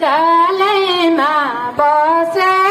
Dalai Ma Bosa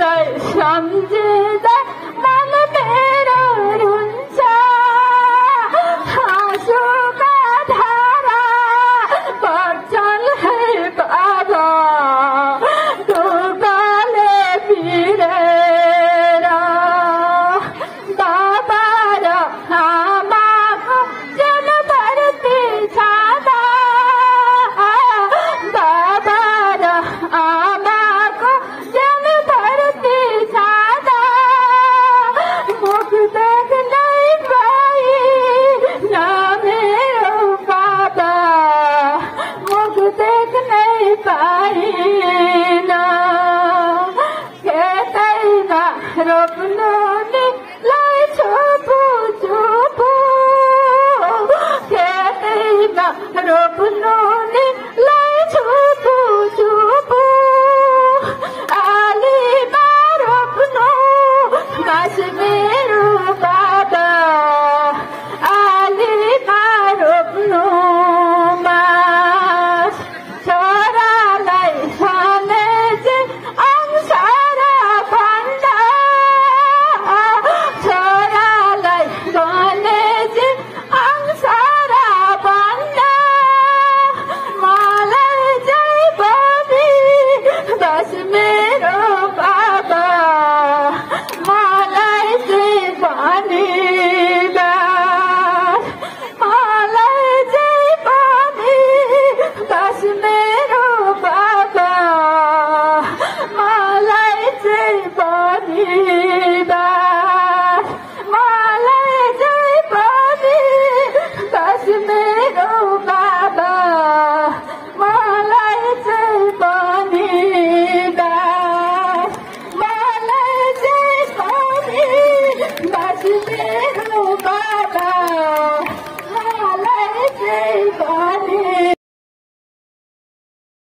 在上街。देख्नै